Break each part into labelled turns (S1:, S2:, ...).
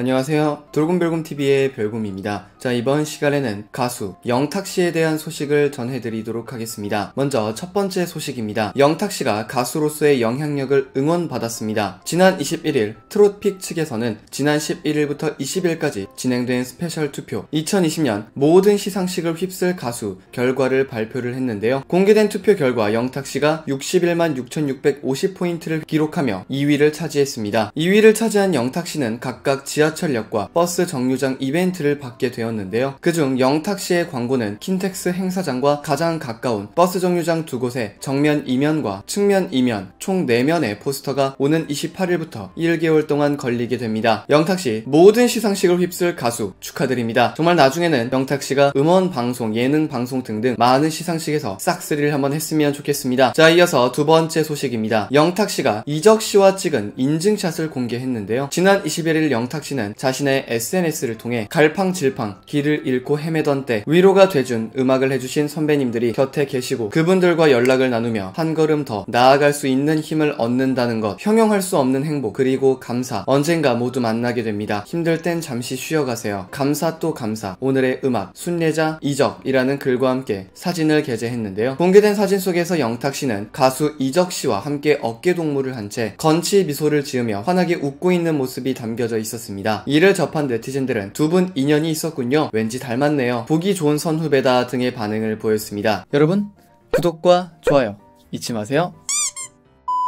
S1: 안녕하세요. 돌곰별곰TV의 별곰입니다. 자, 이번 시간에는 가수 영탁 씨에 대한 소식을 전해드리도록 하겠습니다. 먼저 첫 번째 소식입니다. 영탁 씨가 가수로서의 영향력을 응원받았습니다. 지난 21일 트롯픽 측에서는 지난 11일부터 20일까지 진행된 스페셜 투표 2020년 모든 시상식을 휩쓸 가수 결과를 발표를 했는데요. 공개된 투표 결과 영탁 씨가 61만 6,650포인트를 기록하며 2위를 차지했습니다. 2위를 차지한 영탁 씨는 각각 지하 철역과 버스 정류장 이벤트를 받게. 되었는데요. 그중 영탁씨의 광고는 킨텍스 행사장과 가장 가까운 버스 정류장 두 곳에 정면 2면과 측면 2면 총 4면의 포스터가 오는 28일부터 1개월 동안 걸리게 됩니다. 영탁씨 모든 시상식을 휩쓸 가수 축하드립니다. 정말 나중에는 영탁씨가 음원 방송, 예능 방송 등등 많은 시상식에서 싹쓸이를 한번 했으면 좋겠습니다. 자 이어서 두 번째 소식입니다. 영탁씨가 이적씨와 찍은 인증샷을 공개했는데요. 지난 21일 영탁씨 는 자신의 SNS를 통해 갈팡질팡 길을 잃고 헤매던 때 위로가 돼준 음악을 해주신 선배님들이 곁에 계시고 그분들과 연락을 나누며 한 걸음 더 나아갈 수 있는 힘을 얻는다는 것 형용할 수 없는 행복 그리고 감사 언젠가 모두 만나게 됩니다. 힘들 땐 잠시 쉬어가세요. 감사 또 감사 오늘의 음악 순례자 이적이라는 글과 함께 사진을 게재했는데요. 공개된 사진 속에서 영탁 씨는 가수 이적 씨와 함께 어깨 동무를 한 채 건치 미소를 지으며 환하게 웃고 있는 모습이 담겨져 있었습니다. 이를 접한 네티즌들은 두 분 인연이 있었군요. 왠지 닮았네요. 보기 좋은 선후배다 등의 반응을 보였습니다. 여러분, 구독과 좋아요 잊지 마세요.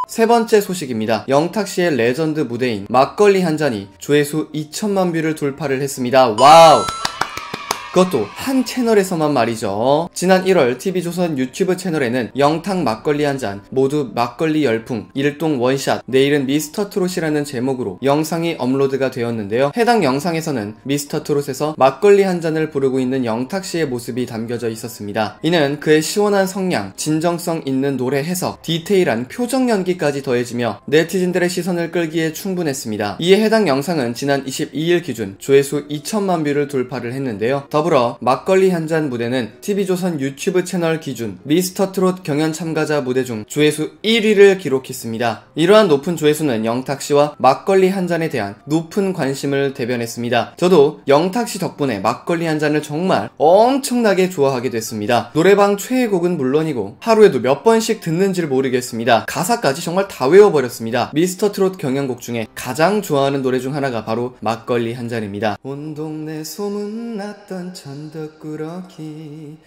S1: 세 번째 소식입니다. 영탁 씨의 레전드 무대인 막걸리 한 잔이 조회수 2천만 뷰를 돌파를 했습니다. 와우! 그것도 한 채널에서만 말이죠. 지난 1월 TV조선 유튜브 채널에는 영탁 막걸리 한 잔, 모두 막걸리 열풍, 일동 원샷, 내일은 미스터 트롯이라는 제목으로 영상이 업로드가 되었는데요. 해당 영상에서는 미스터 트롯에서 막걸리 한 잔을 부르고 있는 영탁 씨의 모습이 담겨져 있었습니다. 이는 그의 시원한 성량, 진정성 있는 노래 해석, 디테일한 표정 연기까지 더해지며 네티즌들의 시선을 끌기에 충분했습니다. 이에 해당 영상은 지난 22일 기준 조회수 2천만 뷰를 돌파를 했는데요. 더 더불어 막걸리 한 잔 무대는 TV조선 유튜브 채널 기준 미스터 트롯 경연 참가자 무대 중 조회수 1위를 기록했습니다. 이러한 높은 조회수는 영탁씨와 막걸리 한 잔에 대한 높은 관심을 대변했습니다. 저도 영탁씨 덕분에 막걸리 한 잔을 정말 엄청나게 좋아하게 됐습니다. 노래방 최애곡은 물론이고 하루에도 몇 번씩 듣는지를 모르겠습니다. 가사까지 정말 다 외워버렸습니다. 미스터 트롯 경연곡 중에 가장 좋아하는 노래 중 하나가 바로 막걸리 한 잔입니다. 온 동네 소문났던 천덕꾸러기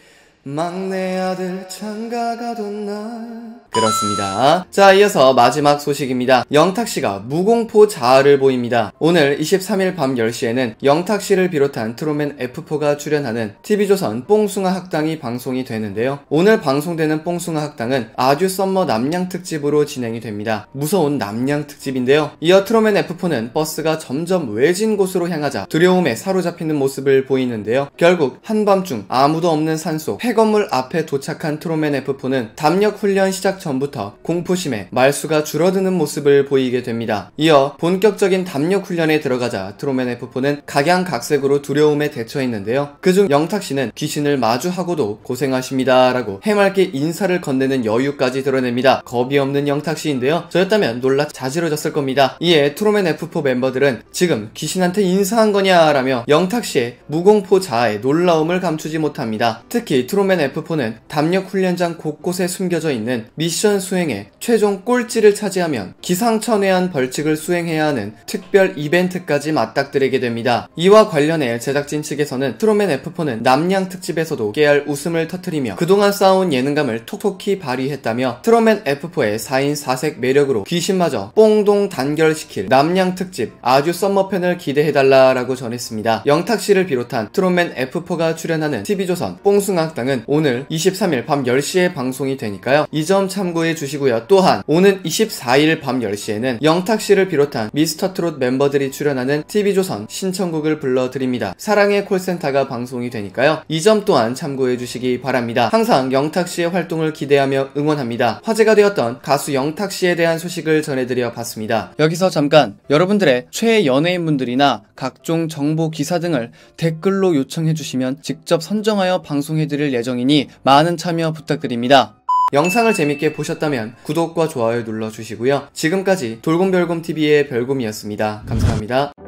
S1: 막내 아들 장가 가던 날 그렇습니다. 자, 이어서 마지막 소식입니다. 영탁 씨가 무공포 자아를 보입니다. 오늘 23일 밤 10시에는 영탁 씨를 비롯한 트롯맨 F4가 출연하는 TV조선 뽕숭아 학당이 방송이 되는데요. 오늘 방송되는 뽕숭아 학당은 아주 summer 납량 특집으로 진행이 됩니다. 무서운 납량 특집인데요. 이어 트롯맨 F4는 버스가 점점 외진 곳으로 향하자 두려움에 사로잡히는 모습을 보이는데요. 결국 한밤중 아무도 없는 산속 폐 건물 앞에 도착한 트롯맨 F4는 담력 훈련 시작 전부터 공포심에 말수가 줄어드는 모습을 보이게 됩니다. 이어 본격적인 담력 훈련에 들어가자 트롯맨 F4는 각양각색으로 두려움에 대처했는데요. 그중 영탁 씨는 귀신을 마주하고도 고생하십니다 라고 해맑게 인사를 건네는 여유까지 드러냅니다. 겁이 없는 영탁 씨인데요. 저였다면 놀라 자지러졌을 겁니다. 이에 트롯맨 F4 멤버들은 지금 귀신한테 인사한 거냐 라며 영탁 씨의 무공포 자아에 놀라움을 감추지 못합니다. 특히 트롯맨 F4는 담력 훈련장 곳곳에 숨겨져 있는 미션 수행에 최종 꼴찌를 차지하면 기상천외한 벌칙을 수행해야 하는 특별 이벤트까지 맞닥뜨리게 됩니다. 이와 관련해 제작진 측에서는 트롯맨 F4는 납량 특집에서도 깨알 웃음을 터트리며 그동안 쌓아온 예능감을 톡톡히 발휘했다며 트롯맨 F4의 4인 4색 매력으로 귀신마저 뽕동 단결시킬 남양 특집 아주 썸머편을 기대해달라라고 전했습니다. 영탁 씨를 비롯한 트로맨 F4가 출연하는 TV조선 뽕숭악당은 영상은 오늘 23일 밤 10시에 방송이 되니까요. 이 점 참고해 주시고요. 또한 오는 24일 밤 10시에는 영탁 씨를 비롯한 미스터 트롯 멤버들이 출연하는 TV조선 신청곡을 불러드립니다. 사랑의 콜센터가 방송이 되니까요. 이 점 또한 참고해 주시기 바랍니다. 항상 영탁 씨의 활동을 기대하며 응원합니다. 화제가 되었던 가수 영탁 씨에 대한 소식을 전해드려 봤습니다. 여기서 잠깐 여러분들의 최애 연예인분들이나 각종 정보 기사 등을 댓글로 요청해 주시면 직접 선정하여 방송해 드릴 예정이니 많은 참여 부탁드립니다. 영상을 재밌게 보셨다면 구독과 좋아요 눌러주시고요. 지금까지 돌곰별곰TV의 별곰이었습니다. 감사합니다.